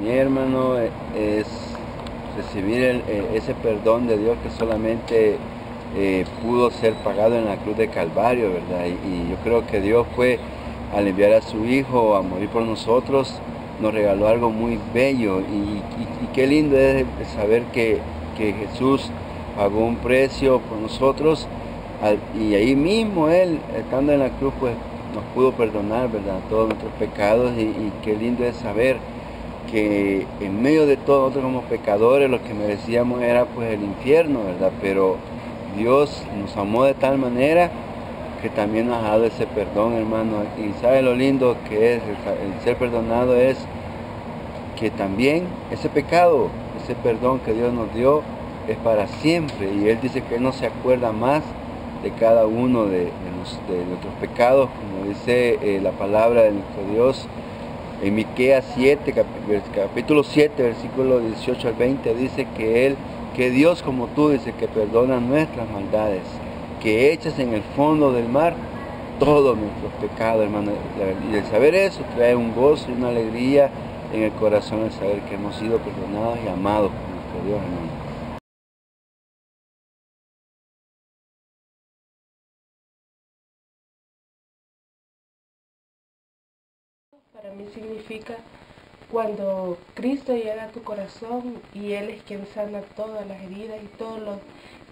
mí, hermano, es recibir ese perdón de Dios que solamente eh, pudo ser pagado en la cruz de Calvario, ¿verdad? Y, yo creo que Dios fue, al enviar a su Hijo a morir por nosotros, nos regaló algo muy bello y, qué lindo es saber que, Jesús pagó un precio por nosotros y ahí mismo Él, estando en la cruz, pues nos pudo perdonar, ¿verdad? Todos nuestros pecados y, qué lindo es saber que en medio de todo nosotros como pecadores lo que merecíamos era pues el infierno, ¿verdad? Pero Dios nos amó de tal manera que también nos ha dado ese perdón, hermano. Y sabe lo lindo que es el, ser perdonado es que también ese pecado, ese perdón que Dios nos dio es para siempre. Y Él dice que Él no se acuerda más de cada uno de, nuestros pecados, como dice eh, la palabra de nuestro Dios. En Miqueas 7, capítulo 7, versículo 18 al 20, dice que Él que Dios como tú dice que perdona nuestras maldades, que echas en el fondo del mar todos nuestros pecados, hermano. Y el saber eso trae un gozo y una alegría en el corazón el saber que hemos sido perdonados y amados por nuestro Dios, hermano. Para mí significa cuando Cristo llega a tu corazón y Él es quien sana todas las heridas y todos los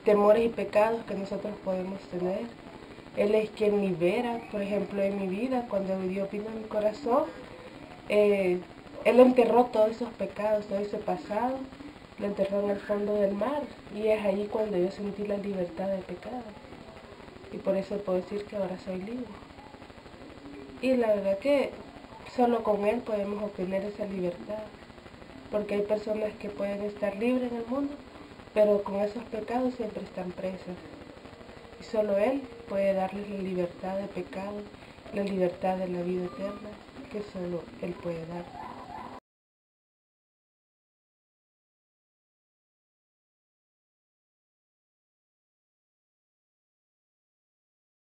temores y pecados que nosotros podemos tener. Él es quien libera, por ejemplo, en mi vida, cuando Dios vino a mi corazón, eh, Él enterró todos esos pecados, todo ese pasado, lo enterró en el fondo del mar y es ahí cuando yo sentí la libertad de pecado. Y por eso puedo decir que ahora soy libre. Y la verdad que Solo con Él podemos obtener esa libertad, porque hay personas que pueden estar libres en el mundo, pero con esos pecados siempre están presas. Y solo Él puede darles la libertad de pecado, la libertad de la vida eterna, que solo Él puede dar.